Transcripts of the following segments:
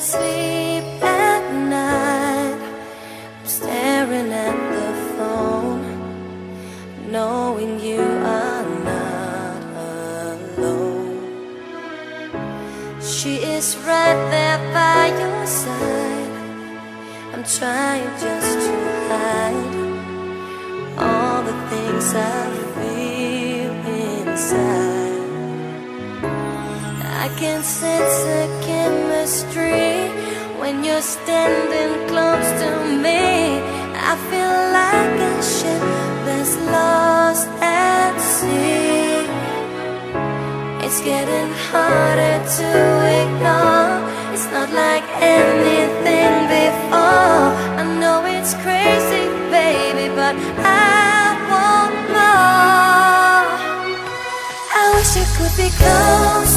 sleep at night. I'm staring at the phone, knowing you are not alone. She is right there by your side. I'm trying just to hide all the things I feel inside. I can sense a chemistry when you're standing close to me. I feel like a ship that's lost at sea. It's getting harder to ignore. It's not like anything before. I know it's crazy, baby, but I want more. I wish I could be close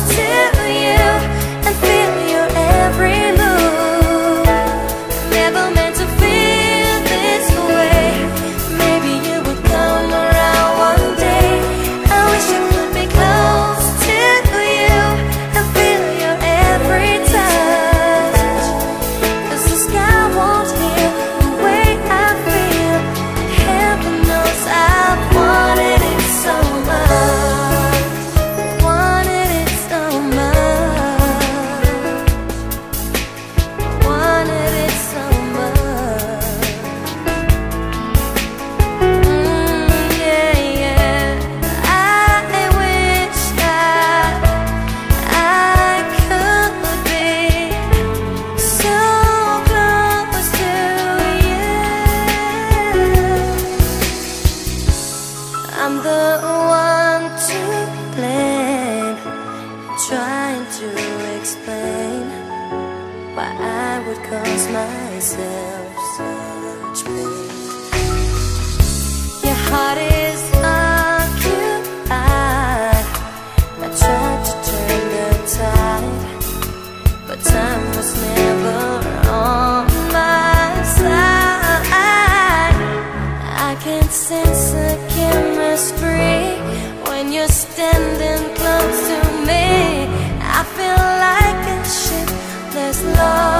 would cause myself such pain. Your heart is occupied. I tried to turn the tide, but time was never on my side. I can sense a chemistry when you're standing close to me. I feel like a ship that's lost.